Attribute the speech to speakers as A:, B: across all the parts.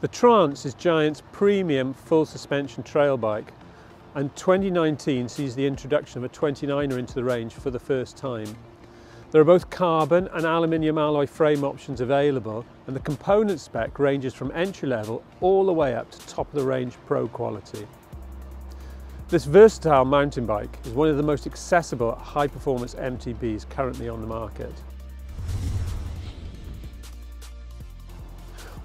A: The Trance is Giant's premium full suspension trail bike and 2019 sees the introduction of a 29er into the range for the first time. There are both carbon and aluminium alloy frame options available and the component spec ranges from entry level all the way up to top of the range pro quality. This versatile mountain bike is one of the most accessible high performance MTBs currently on the market.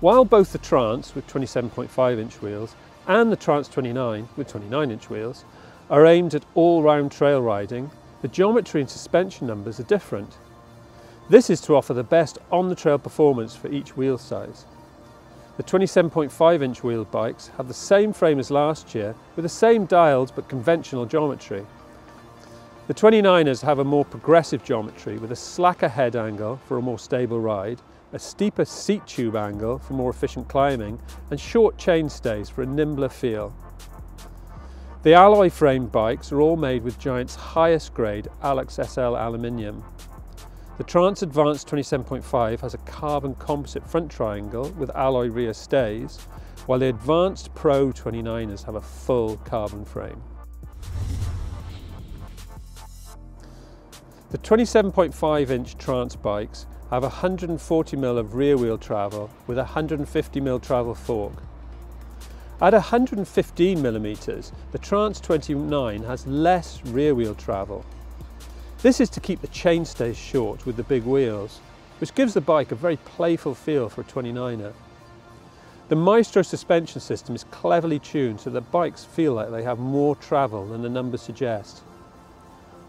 A: While both the Trance with 27.5 inch wheels and the Trance 29 with 29 inch wheels are aimed at all-round trail riding, the geometry and suspension numbers are different. This is to offer the best on-the-trail performance for each wheel size. The 27.5 inch wheel bikes have the same frame as last year with the same dials but conventional geometry. The 29ers have a more progressive geometry with a slacker head angle for a more stable ride a steeper seat tube angle for more efficient climbing, and short chain stays for a nimbler feel. The alloy frame bikes are all made with Giant's highest grade ALUXX SL aluminium. The Trance Advanced 27.5 has a carbon composite front triangle with alloy rear stays, while the Advanced Pro 29ers have a full carbon frame. The 27.5 inch Trance bikes have 140 mm of rear wheel travel with 150 mm travel fork. At 115 mm, the Trance 29 has less rear wheel travel. This is to keep the chainstays short with the big wheels, which gives the bike a very playful feel for a 29er. The Maestro suspension system is cleverly tuned so that bikes feel like they have more travel than the numbers suggest.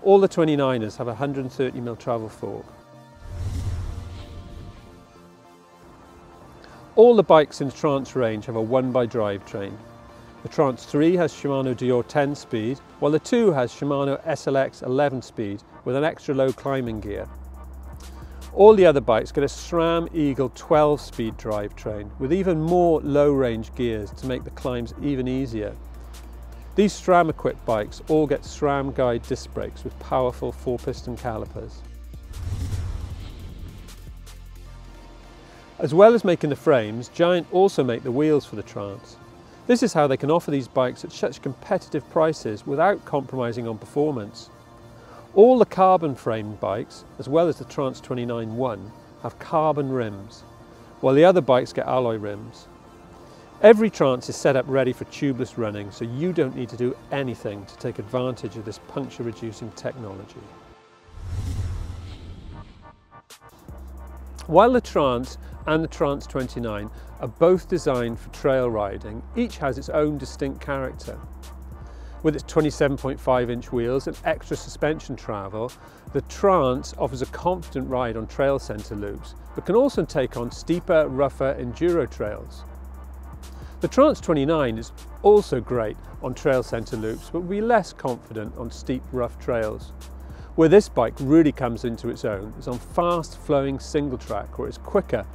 A: All the 29ers have a 130mm travel fork. All the bikes in the Trance range have a 1x drivetrain. The Trance 3 has Shimano Deore 10 speed, while the 2 has Shimano SLX 11 speed with an extra low climbing gear. All the other bikes get a SRAM Eagle 12 speed drivetrain with even more low range gears to make the climbs even easier. These SRAM equipped bikes all get SRAM guide disc brakes with powerful four piston calipers. As well as making the frames, Giant also make the wheels for the Trance. This is how they can offer these bikes at such competitive prices without compromising on performance. All the carbon frame bikes, as well as the Trance 29-1, have carbon rims, while the other bikes get alloy rims. Every Trance is set up ready for tubeless running, so you don't need to do anything to take advantage of this puncture reducing technology. While the Trance and the Trance 29 are both designed for trail riding, each has its own distinct character. With its 27.5 inch wheels and extra suspension travel, the Trance offers a confident ride on trail centre loops, but can also take on steeper, rougher enduro trails. The Trance 29 is also great on trail centre loops, but will be less confident on steep, rough trails. Where this bike really comes into its own is on fast flowing single track where it's quicker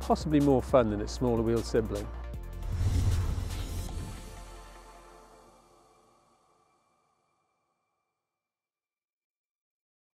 A: possibly more fun than its smaller wheel sibling.